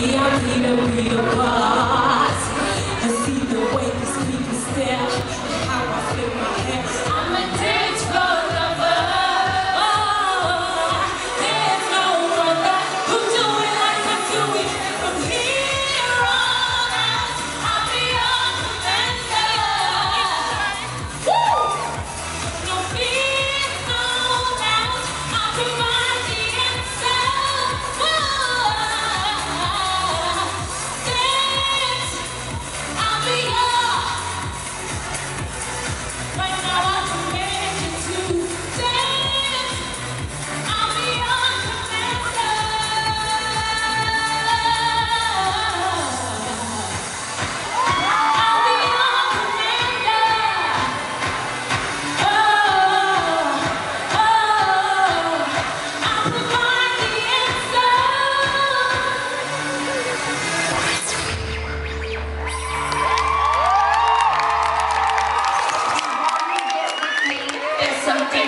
Pia, Pia, Pia, Pia.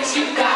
te